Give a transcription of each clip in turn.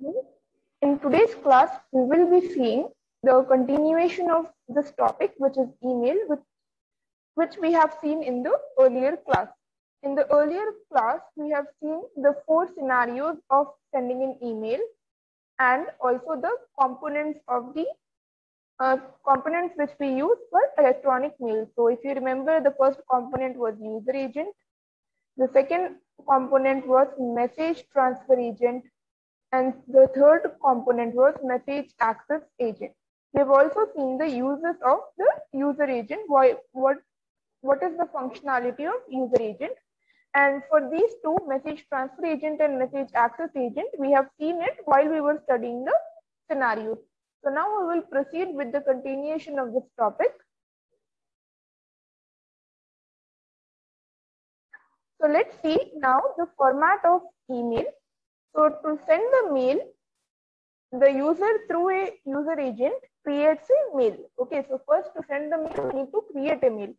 In today's class, we will be seeing the continuation of this topic, which is email, which, which we have seen in the earlier class. In the earlier class, we have seen the four scenarios of sending an email and also the components of the uh, components which we use for electronic mail. So if you remember, the first component was user agent. The second component was message transfer agent. And the third component was message access agent. We've also seen the uses of the user agent. Why, what, what is the functionality of user agent? And for these two, message transfer agent and message access agent, we have seen it while we were studying the scenarios. So now we will proceed with the continuation of this topic. So let's see now the format of email. So to send the mail, the user through a user agent creates a mail. Okay, so first to send the mail, we need to create a mail.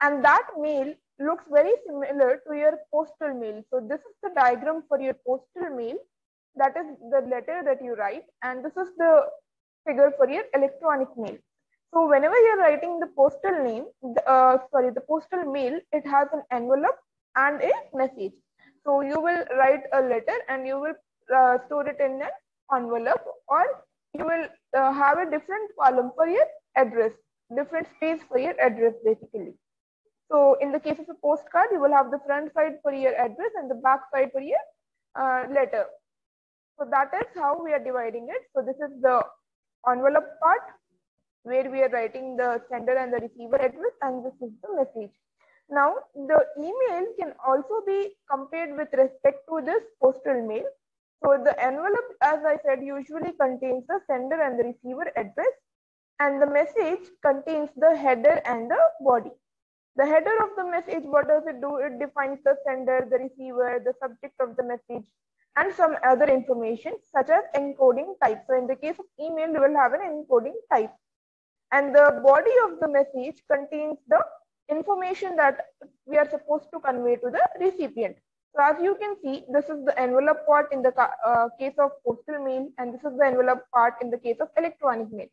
And that mail looks very similar to your postal mail. So this is the diagram for your postal mail. That is the letter that you write. And this is the figure for your electronic mail. So whenever you're writing the postal name, uh, sorry, the postal mail, it has an envelope and a message. So you will write a letter and you will uh, store it in an envelope or you will uh, have a different column for your address, different space for your address basically. So in the case of a postcard, you will have the front side for your address and the back side for your uh, letter. So that is how we are dividing it. So this is the envelope part where we are writing the sender and the receiver address and this is the message. Now the email can also be compared with respect to this postal mail. So the envelope, as I said, usually contains the sender and the receiver address and the message contains the header and the body. The header of the message, what does it do? It defines the sender, the receiver, the subject of the message, and some other information such as encoding type. So in the case of email, we will have an encoding type. And the body of the message contains the information that we are supposed to convey to the recipient. So as you can see, this is the envelope part in the uh, case of postal mail, and this is the envelope part in the case of electronic mail.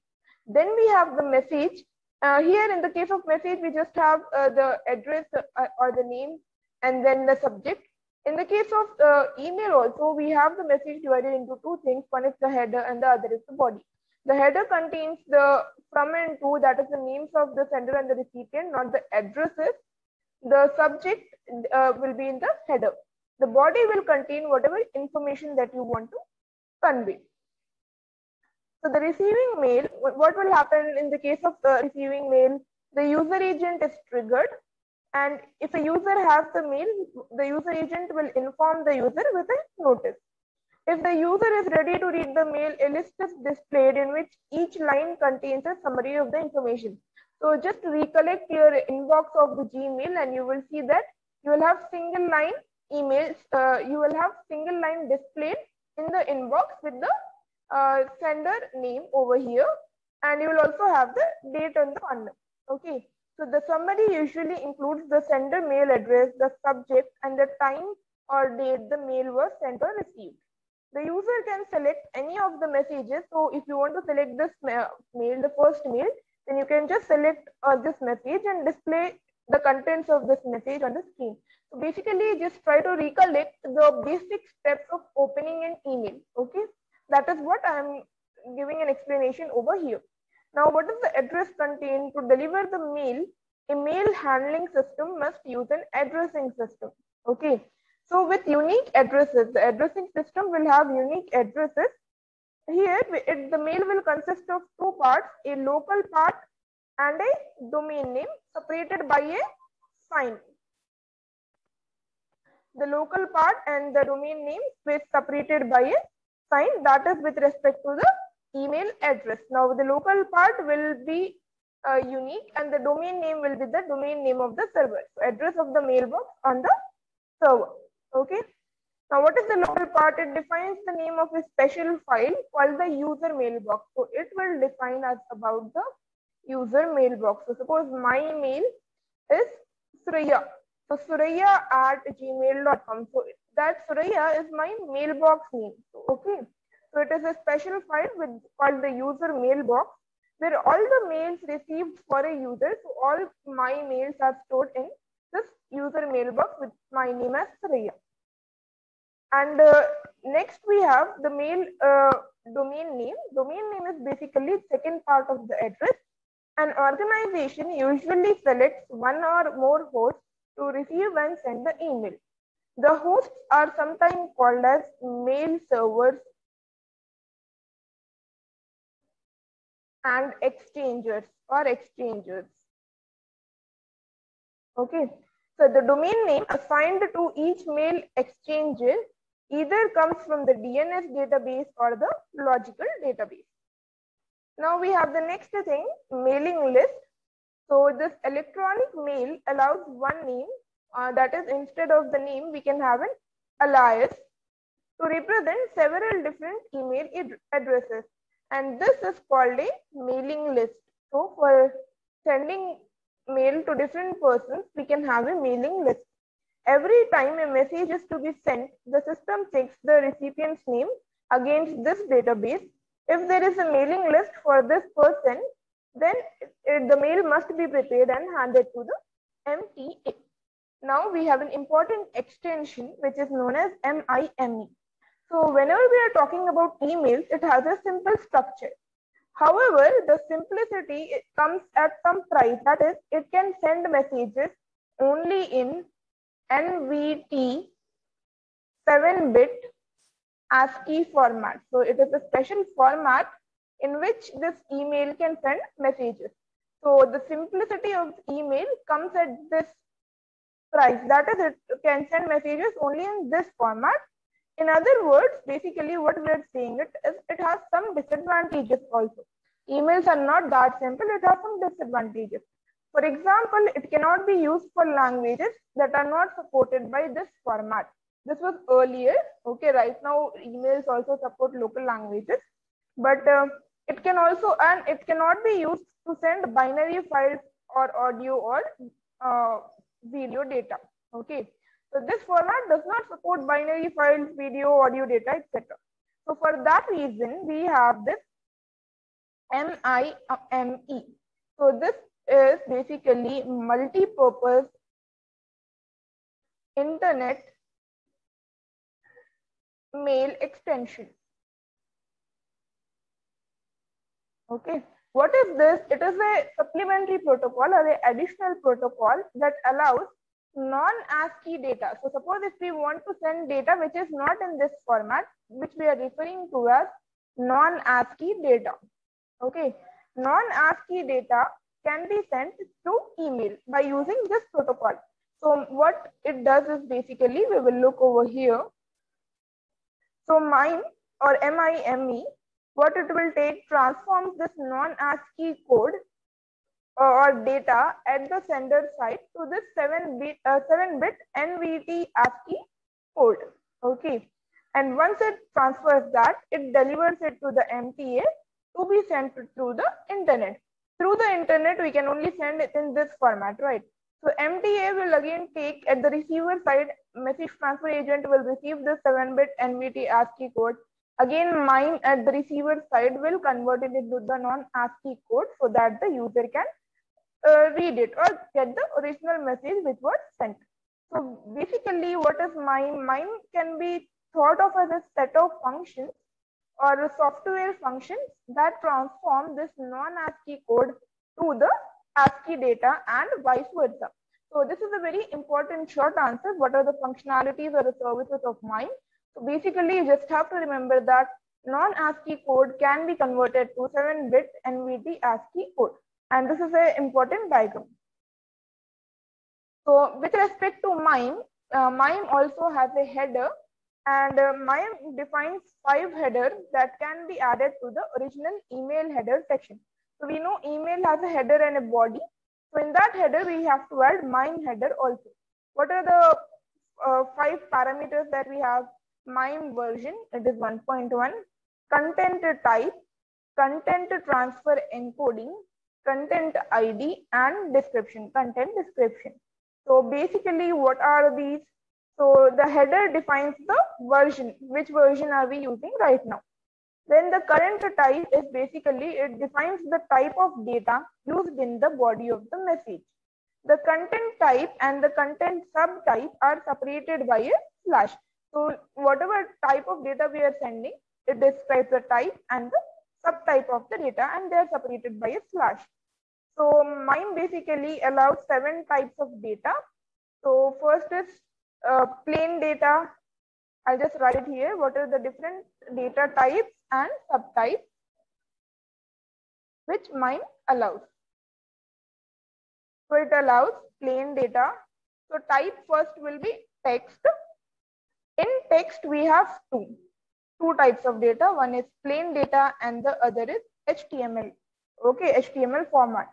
Then we have the message uh, here in the case of message, we just have uh, the address uh, or the name and then the subject. In the case of uh, email also, we have the message divided into two things. One is the header and the other is the body. The header contains the from and to, that is the names of the sender and the recipient, not the addresses. The subject uh, will be in the header. The body will contain whatever information that you want to convey. So the receiving mail, what will happen in the case of the receiving mail? The user agent is triggered and if a user has the mail, the user agent will inform the user with a notice. If the user is ready to read the mail, a list is displayed in which each line contains a summary of the information. So just recollect your inbox of the Gmail and you will see that you will have single line emails, uh, you will have single line displayed in the inbox with the uh, sender name over here and you will also have the date on the one. Okay. So the summary usually includes the sender mail address, the subject and the time or date the mail was sent or received. The user can select any of the messages. So if you want to select this mail, the first mail, then you can just select uh, this message and display the contents of this message on the screen. So basically just try to recollect the basic steps of opening an email. Okay. That is what I am giving an explanation over here. Now, what is the address contained To deliver the mail, a mail handling system must use an addressing system. Okay. So with unique addresses, the addressing system will have unique addresses. Here, it, the mail will consist of two parts, a local part and a domain name separated by a sign. The local part and the domain name is separated by a sign that is with respect to the email address. Now the local part will be uh, unique and the domain name will be the domain name of the server. So address of the mailbox on the server. Okay. Now what is the local part? It defines the name of a special file called the user mailbox. So it will define us about the user mailbox. So suppose my mail is Surya. So Surya at gmail.com. So that Surya is my mailbox name. So, okay. So it is a special file with called the user mailbox where all the mails received for a user. So all my mails are stored in this user mailbox with my name as Surya. And uh, next we have the mail uh, domain name. Domain name is basically second part of the address. An organization usually selects one or more hosts to receive and send the email. The hosts are sometimes called as mail servers and exchangers or exchangers. Okay, so the domain name assigned to each mail exchange either comes from the DNS database or the logical database. Now we have the next thing, mailing list. So this electronic mail allows one name uh, that is instead of the name we can have an alias to represent several different email addresses and this is called a mailing list. So for sending mail to different persons we can have a mailing list. Every time a message is to be sent, the system checks the recipient's name against this database. If there is a mailing list for this person, then it, the mail must be prepared and handed to the MTA. Now we have an important extension which is known as MIME. So whenever we are talking about emails, it has a simple structure. However, the simplicity comes at some price. That is, it can send messages only in NVT 7-bit ASCII format. So it is a special format in which this email can send messages. So the simplicity of email comes at this price. That is, it can send messages only in this format. In other words, basically what we are saying it is it has some disadvantages also. Emails are not that simple, it has some disadvantages. For example, it cannot be used for languages that are not supported by this format. This was earlier. Okay, right now emails also support local languages, but uh, it can also and it cannot be used to send binary files or audio or uh, video data. Okay, so this format does not support binary files, video, audio data, etc. So for that reason, we have this MIME. So this is basically multi-purpose internet mail extension. Okay, what is this? It is a supplementary protocol or an additional protocol that allows non-ASCII data. So suppose if we want to send data which is not in this format, which we are referring to as non-ASCII data. Okay, non-ASCII data can be sent through email by using this protocol. So what it does is basically, we will look over here. So MIME or MIME, what it will take transforms this non-ASCII code or data at the sender side to this 7-bit uh, 7-bit NVT ASCII code. Okay. And once it transfers that, it delivers it to the MTA to be sent through the internet through the internet, we can only send it in this format, right? So MTA will again take at the receiver side, message transfer agent will receive the 7-bit NVT ASCII code. Again, MIME at the receiver side will convert it into the non-ASCII code so that the user can uh, read it or get the original message which was sent. So basically what is MIME? MIME can be thought of as a set of functions or software functions that transform this non-ASCII code to the ASCII data and vice versa. So this is a very important short answer. What are the functionalities or the services of MIME? So basically you just have to remember that non-ASCII code can be converted to 7-bit NVT ASCII code. And this is an important diagram. So with respect to MIME, uh, MIME also has a header and uh, MIME defines five headers that can be added to the original email header section. So we know email has a header and a body. So in that header, we have to add MIME header also. What are the uh, five parameters that we have? MIME version, it is 1.1. Content type, content transfer encoding, content ID, and description, content description. So basically, what are these so the header defines the version, which version are we using right now. Then the content type is basically, it defines the type of data used in the body of the message. The content type and the content subtype are separated by a slash. So whatever type of data we are sending, it describes the type and the subtype of the data and they are separated by a slash. So MIME basically allows seven types of data. So first is uh, plain data. I'll just write here what are the different data types and subtypes which MIME allows. So it allows plain data. So type first will be text. In text, we have two, two types of data. One is plain data and the other is HTML. Okay, HTML format.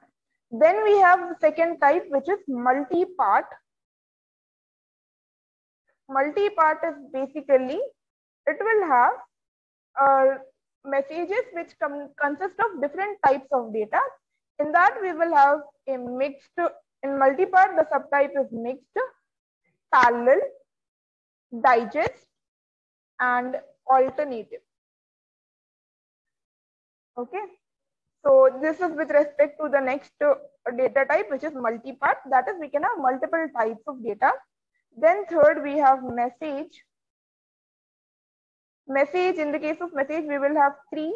Then we have the second type, which is multi-part. Multi-part is basically, it will have uh, messages which consist of different types of data. In that, we will have a mixed, in multi-part, the subtype is mixed, parallel, digest, and alternative. Okay. So this is with respect to the next uh, data type, which is multi-part. That is, we can have multiple types of data. Then third, we have message. Message, in the case of message, we will have three.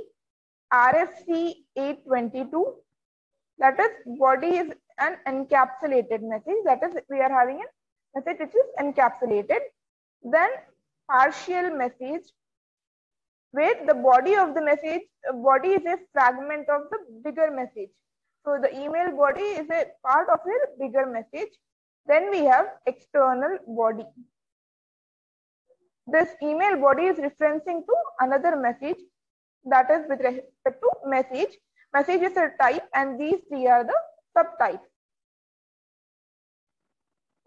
RFC 822. That is, body is an encapsulated message. That is, we are having a message which is encapsulated. Then partial message where the body of the message, uh, body is a fragment of the bigger message. So the email body is a part of a bigger message. Then we have external body. This email body is referencing to another message that is with respect to message. Message is a type and these three are the subtypes.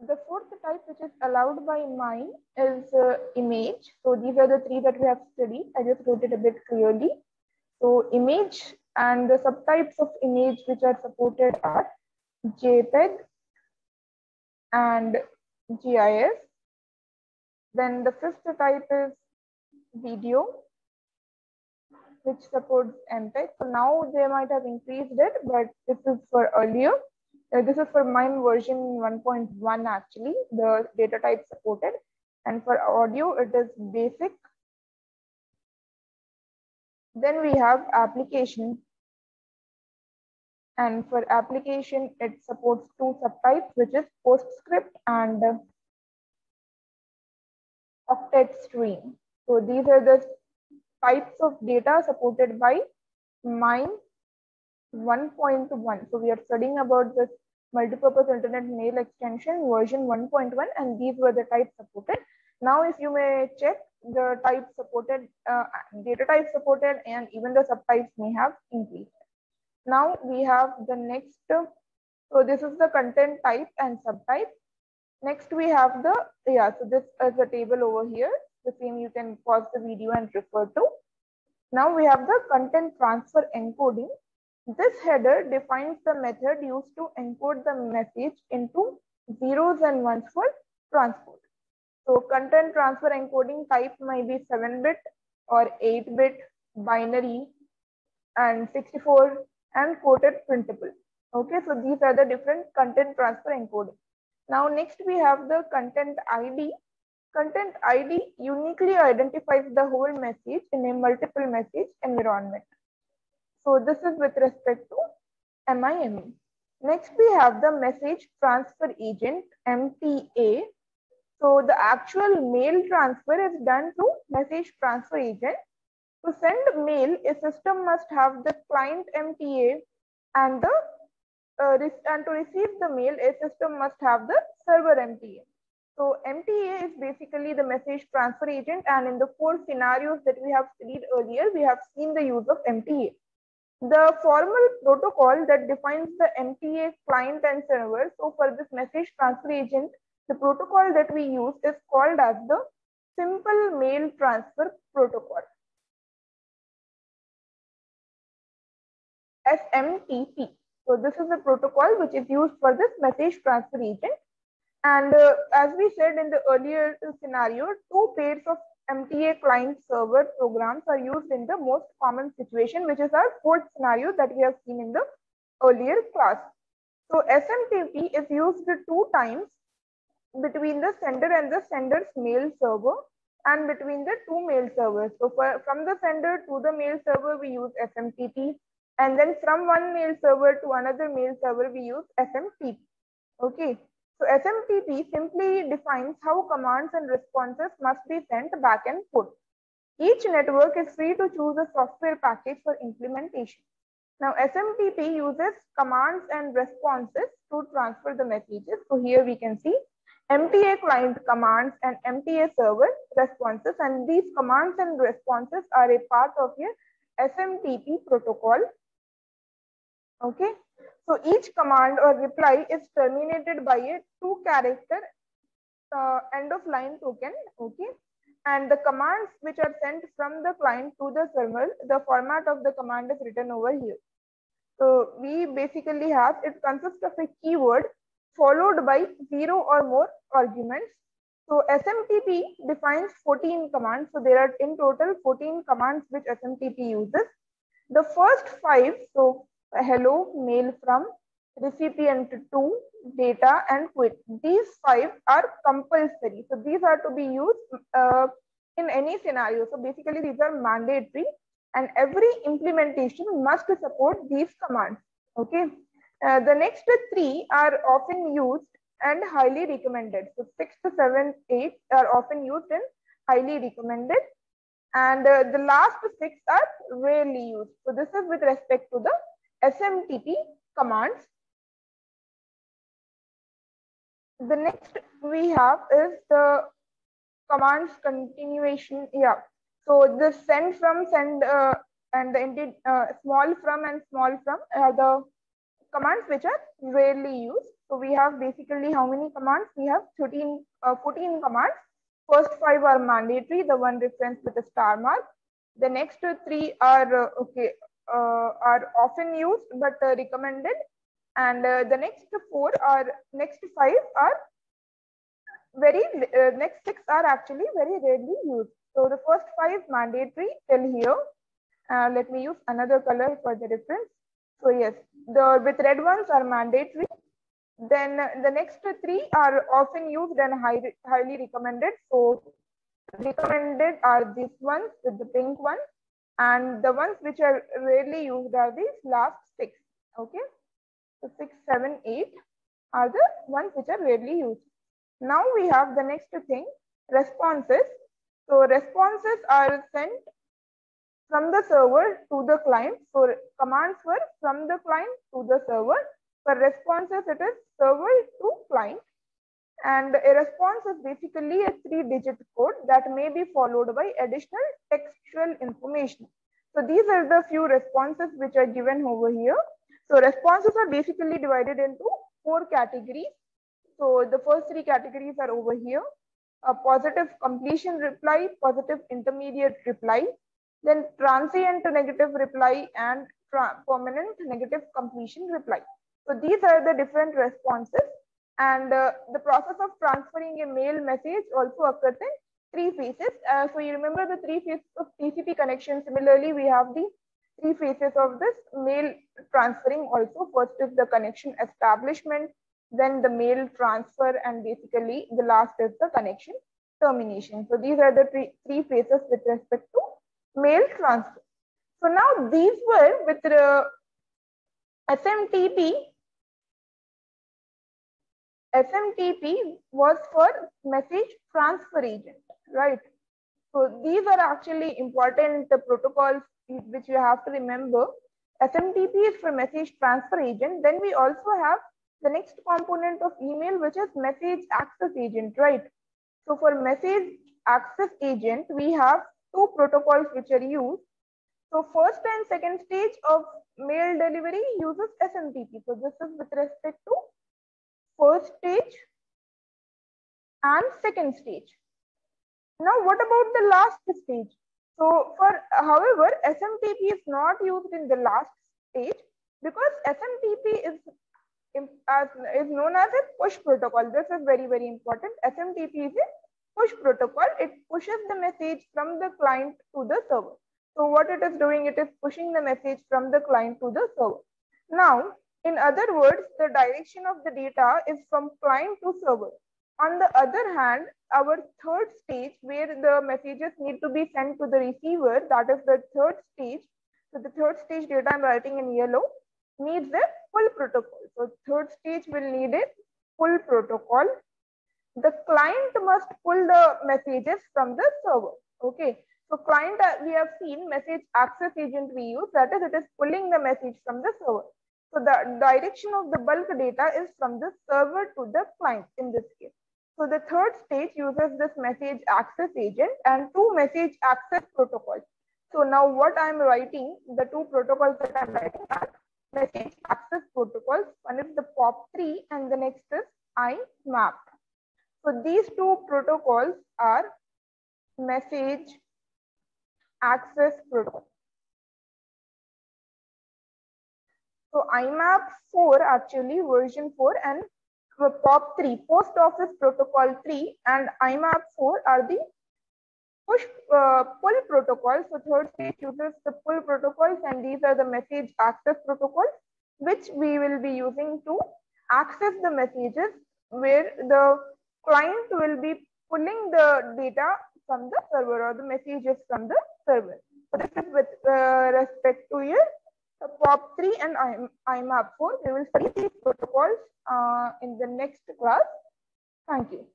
The fourth type which is allowed by MIME is uh, image. So these are the three that we have studied. I just wrote it a bit clearly. So image and the subtypes of image which are supported are JPEG and GIF. Then the fifth type is video, which supports MPEG. So now they might have increased it, but this is for earlier. Uh, this is for MIME version 1.1 actually, the data type supported. And for audio, it is basic. Then we have application. And for application, it supports two subtypes, which is PostScript and octet stream. So these are the types of data supported by MIME 1.1. So we are studying about this multipurpose internet mail extension version 1.1 and these were the types supported. Now if you may check the type supported, uh, data type supported and even the subtypes may have increased. Now we have the next, so this is the content type and subtype. Next we have the, yeah, so this is a table over here. The same you can pause the video and refer to. Now we have the content transfer encoding. This header defines the method used to encode the message into zeros and ones for transport. So content transfer encoding type might be 7-bit or 8-bit binary and 64 and quoted printable. Okay, so these are the different content transfer encoding. Now next we have the content ID. Content ID uniquely identifies the whole message in a multiple message environment. So this is with respect to MIME. Next, we have the message transfer agent, MTA. So the actual mail transfer is done through message transfer agent. To send mail, a system must have the client MTA and the uh, and to receive the mail, a system must have the server MTA. So MTA is basically the message transfer agent and in the four scenarios that we have studied earlier, we have seen the use of MTA. The formal protocol that defines the MTA client and server. So for this message transfer agent, the protocol that we use is called as the simple mail transfer protocol. SMTP. So this is the protocol which is used for this message transfer agent. And uh, as we said in the earlier scenario, two pairs of MTA client server programs are used in the most common situation, which is our fourth scenario that we have seen in the earlier class. So SMTP is used two times between the sender and the sender's mail server and between the two mail servers. So for, from the sender to the mail server, we use SMTP. And then from one mail server to another mail server, we use SMTP. Okay. So SMTP simply defines how commands and responses must be sent back and forth. Each network is free to choose a software package for implementation. Now SMTP uses commands and responses to transfer the messages. So here we can see MTA client commands and MTA server responses and these commands and responses are a part of your SMTP protocol. Okay, so each command or reply is terminated by a two character uh, end of line token. Okay. And the commands which are sent from the client to the server, the format of the command is written over here. So we basically have, it consists of a keyword followed by zero or more arguments. So SMTP defines 14 commands. So there are in total 14 commands which SMTP uses. The first five, so hello, mail from, recipient to, data, and quit. These five are compulsory. So these are to be used uh, in any scenario. So basically these are mandatory and every implementation must support these commands. Okay. Uh, the next three are often used and highly recommended. So six to seven, eight are often used and highly recommended. And uh, the last six are rarely used. So this is with respect to the SMTP commands. The next we have is the commands continuation. Yeah. So the send from send uh, and the indeed uh, small from and small from are the commands which are rarely used. So we have basically how many commands? We have 13, uh, 14 commands. First five are mandatory, the one reference with a star mark. The next three are uh, okay, are often used but uh, recommended. And uh, the next four are next five are very next six are actually very rarely used. So the first five mandatory till here. Let me use another color for the reference so yes the with red ones are mandatory. Then the next three are often used and high, highly recommended. So recommended are these ones with the pink one and the ones which are rarely used are these last six. Okay. So six, seven, eight are the ones which are rarely used. Now we have the next thing, responses. So responses are sent from the server to the client. So commands were from the client to the server. For responses, it is server to client. And a response is basically a three digit code that may be followed by additional textual information. So these are the few responses which are given over here. So responses are basically divided into four categories. So the first three categories are over here. A positive completion reply, positive intermediate reply, then transient negative reply and permanent negative completion reply. So these are the different responses and uh, the process of transferring a mail message also occurs in three phases. Uh, so you remember the three phases of TCP connection. Similarly, we have the three phases of this mail transferring also. First is the connection establishment, then the mail transfer, and basically the last is the connection termination. So these are the three, three phases with respect to mail transfer. So now these were with the SMTP SMTP was for message transfer agent, right? So these are actually important the protocols which you have to remember. SMTP is for message transfer agent. Then we also have the next component of email, which is message access agent, right? So for message access agent, we have two protocols which are used. So first and second stage of mail delivery uses SMTP. So this is with respect to first stage and second stage. Now, what about the last stage? So, for however, SMTP is not used in the last stage because SMTP is is known as a push protocol. This is very very important. SMTP is a push protocol, it pushes the message from the client to the server. So what it is doing, it is pushing the message from the client to the server. Now, in other words, the direction of the data is from client to server. On the other hand, our third stage where the messages need to be sent to the receiver, that is the third stage. So the third stage data I'm writing in yellow needs a pull protocol. So third stage will need a pull protocol. The client must pull the messages from the server. Okay. So client we have seen message access agent we use that is it is pulling the message from the server. So the direction of the bulk data is from the server to the client in this case. So the third stage uses this message access agent and two message access protocols. So now what I'm writing, the two protocols that I'm writing are message access protocols. One is the POP3 and the next is IMAP. So these two protocols are message access protocol. So IMAP 4 actually version 4 and POP3 post office protocol 3 and IMAP 4 are the push uh, pull protocols. So third stage uses the pull protocols and these are the message access protocols which we will be using to access the messages where the client will be pulling the data from the server or the messages from the server. So this is with uh, respect to your POP3 and IMAP4. We will study these protocols uh, in the next class. Thank you.